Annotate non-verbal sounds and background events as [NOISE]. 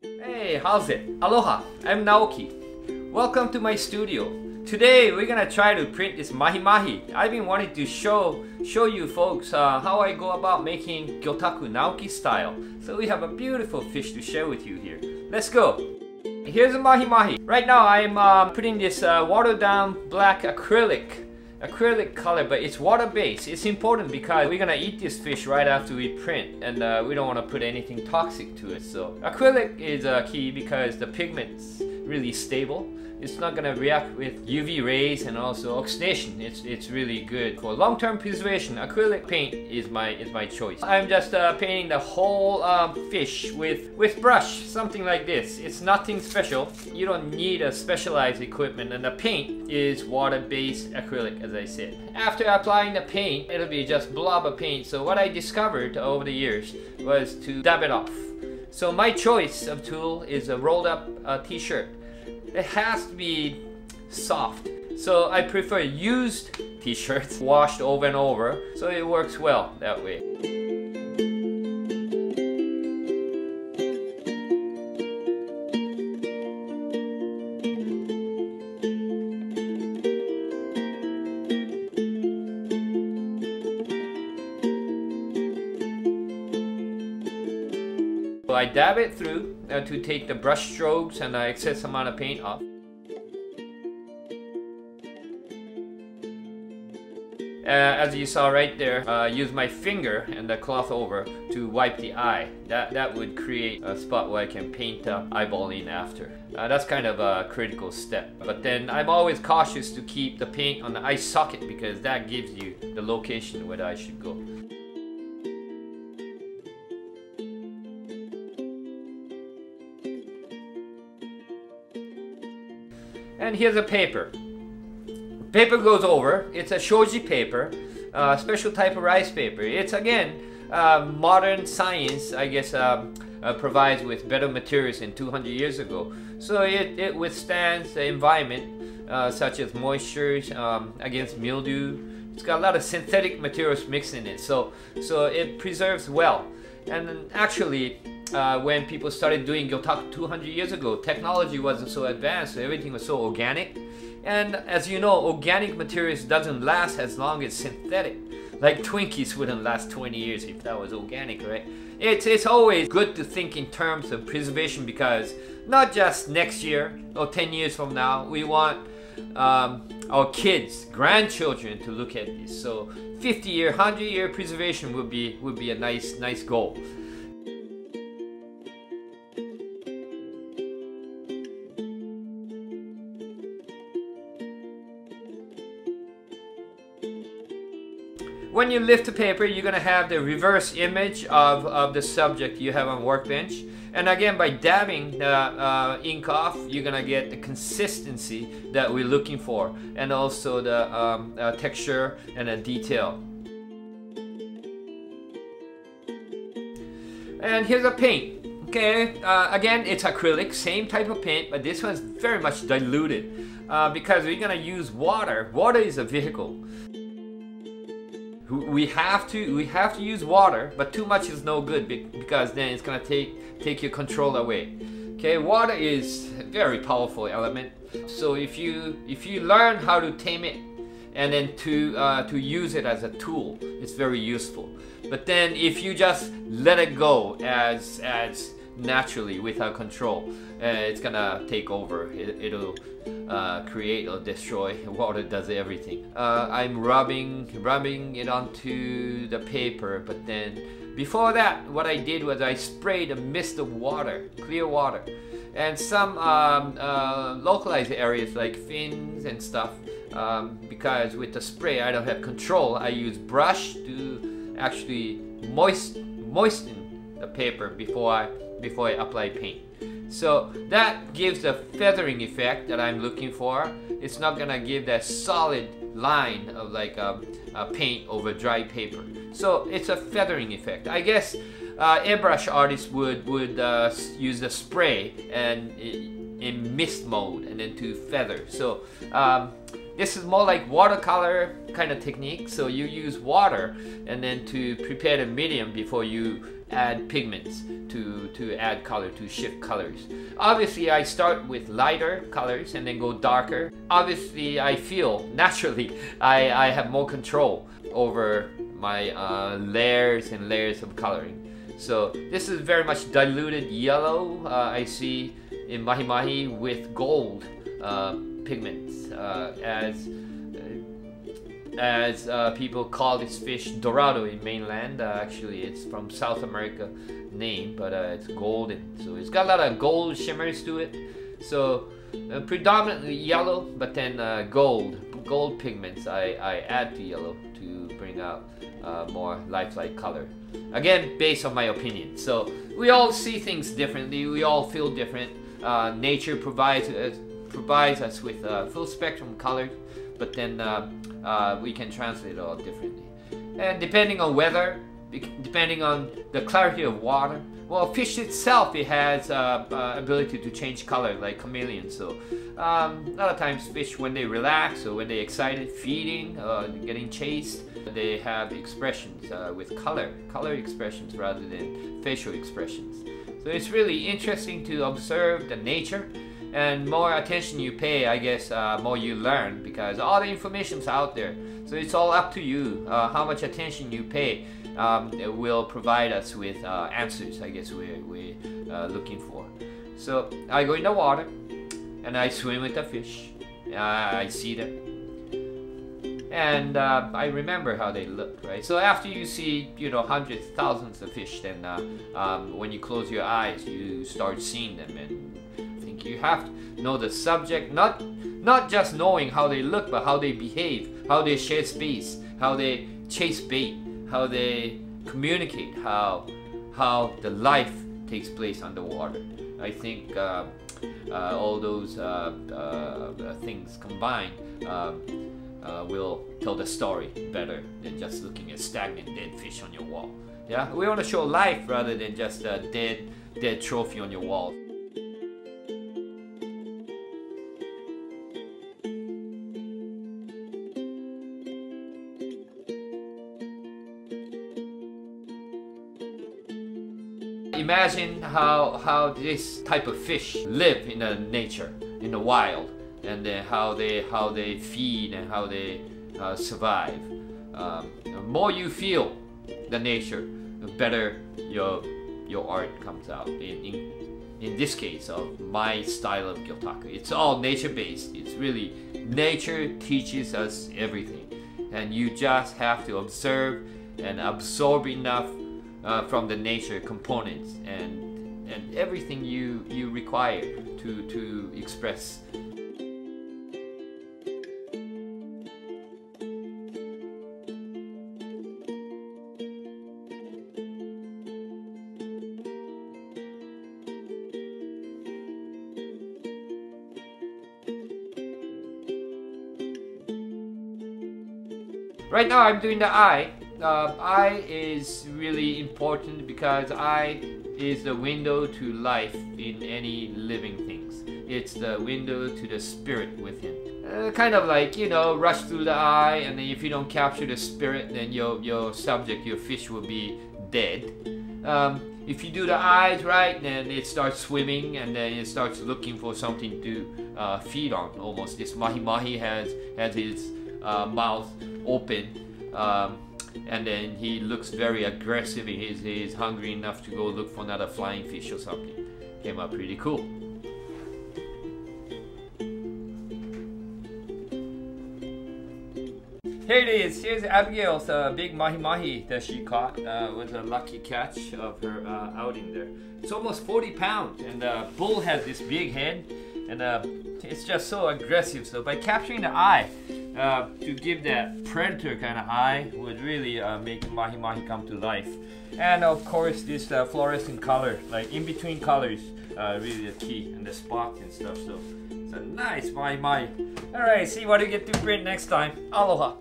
Hey, how's it? Aloha, I'm Naoki. Welcome to my studio. Today we're gonna try to print this mahi mahi. I've been wanting to show show you folks uh, how I go about making Gyotaku Naoki style. So we have a beautiful fish to share with you here. Let's go. Here's a mahi mahi. Right now I'm uh, putting this uh, watered down black acrylic acrylic color but it's water based it's important because we're gonna eat this fish right after we print and uh, we don't want to put anything toxic to it. So acrylic is uh, key because the pigment's really stable it's not gonna react with UV rays and also oxidation. It's it's really good for long-term preservation. Acrylic paint is my is my choice. I'm just uh, painting the whole um, fish with with brush, something like this. It's nothing special. You don't need a specialized equipment, and the paint is water-based acrylic, as I said. After applying the paint, it'll be just blob of paint. So what I discovered over the years was to dab it off. So my choice of tool is a rolled up uh, t-shirt it has to be soft. So I prefer used t-shirts [LAUGHS] washed over and over so it works well that way. I dab it through uh, to take the brush strokes and the excess amount of paint off. Uh, as you saw right there, uh, use my finger and the cloth over to wipe the eye. That, that would create a spot where I can paint the eyeball in after. Uh, that's kind of a critical step. But then I'm always cautious to keep the paint on the eye socket because that gives you the location where I should go. And here's a paper. Paper goes over. It's a shoji paper, a uh, special type of rice paper. It's again uh, modern science, I guess, um, uh, provides with better materials than 200 years ago. So it, it withstands the environment, uh, such as moisture, um, against mildew. It's got a lot of synthetic materials mixed in it, so so it preserves well. And actually, uh, when people started doing gyotaku 200 years ago, technology wasn't so advanced, everything was so organic. And as you know, organic materials doesn't last as long as synthetic. Like Twinkies wouldn't last 20 years if that was organic, right? It's, it's always good to think in terms of preservation because not just next year or 10 years from now, we want um, our kids, grandchildren to look at this. So 50 year, 100 year preservation would be, would be a nice, nice goal. when you lift the paper, you're gonna have the reverse image of, of the subject you have on workbench. And again, by dabbing the uh, ink off, you're gonna get the consistency that we're looking for, and also the um, uh, texture and the detail. And here's a paint. Okay, uh, again, it's acrylic, same type of paint, but this one's very much diluted uh, because we're gonna use water. Water is a vehicle we have to we have to use water but too much is no good because then it's gonna take take your control away. Okay water is a very powerful element. So if you if you learn how to tame it and then to uh, to use it as a tool it's very useful. But then if you just let it go as as naturally without control uh, it's gonna take over. It, will uh, create or destroy water does everything uh, I'm rubbing rubbing it onto the paper but then before that what I did was I sprayed a mist of water clear water and some um, uh, localized areas like fins and stuff um, because with the spray I don't have control I use brush to actually moist moisten the paper before I before I apply paint. So that gives the feathering effect that I'm looking for. It's not gonna give that solid line of like a, um, a paint over dry paper. So it's a feathering effect. I guess uh, airbrush artists would would uh, use the spray and in mist mode and then to feather. So um, this is more like watercolor kind of technique. So you use water and then to prepare the medium before you add pigments to, to add color, to shift colors. Obviously, I start with lighter colors and then go darker. Obviously, I feel [LAUGHS] naturally I, I have more control over my uh, layers and layers of coloring. So this is very much diluted yellow uh, I see in Mahi Mahi with gold uh, pigments uh, as as uh, people call this fish dorado in mainland. Uh, actually, it's from South America name, but uh, it's golden. So it's got a lot of gold shimmers to it. So uh, predominantly yellow, but then uh, gold, gold pigments I, I add to yellow to bring out uh, more lifelike color. Again, based on my opinion. So we all see things differently. We all feel different. nature provides provides us with full spectrum colors but then uh, uh, we can translate it all differently. And depending on weather, depending on the clarity of water, well, fish itself, it has uh, ability to change color like chameleon. So um, a lot of times fish, when they relax or when they're excited, feeding, getting chased, they have expressions with color, color expressions rather than facial expressions. So it's really interesting to observe the nature and more attention you pay, I guess, uh, more you learn because all the information's out there. So it's all up to you. Uh, how much attention you pay um, will provide us with uh, answers, I guess, we're, we're uh, looking for. So I go in the water and I swim with the fish. I see them. And uh, I remember how they look, right? So after you see, you know, hundreds, thousands of fish, then uh, um, when you close your eyes, you start seeing them and you have to know the subject, not not just knowing how they look, but how they behave, how they share space, how they chase bait, how they communicate, how how the life takes place underwater. I think uh, uh, all those uh, uh things combined uh, will tell the story better than just looking at stagnant dead fish on your wall. Yeah, we want to show life rather than just a dead dead trophy on your wall. Imagine how how this type of fish live in the nature, in the wild, and then how they how they feed and how they uh, survive. Um, the more you feel the nature, the better your your art comes out. In, in, in this case of my style of Gyotaku, it's all nature based. It's really nature teaches us everything, and you just have to observe and absorb enough uh, from the nature components and and everything you you require to to express. Right now I'm doing the eye uh, eye is really important because eye is the window to life in any living things. It's the window to the spirit within. Uh, kind of like, you know, rush through the eye and then if you don't capture the spirit, then your, your subject, your fish will be dead. Um, if you do the eyes right, then it starts swimming and then it starts looking for something to uh, feed on almost. This mahi mahi has, has his uh, mouth open. Um, and then he looks very aggressive. He's, he's hungry enough to go look for another flying fish or something. Came out pretty cool. Here it is. Here's Abigail's uh, big mahi mahi that she caught. Uh, was a lucky catch of her uh, outing there. It's almost 40 pounds, and the uh, bull has this big head, and uh, it's just so aggressive. So by capturing the eye, uh, to give that predator kind of eye would really uh, make Mahi Mahi come to life. And of course this uh, fluorescent color, like in between colors, uh, really the key and the spot and stuff. So it's a nice Mahi Mahi. Alright, see what you get to print next time. Aloha!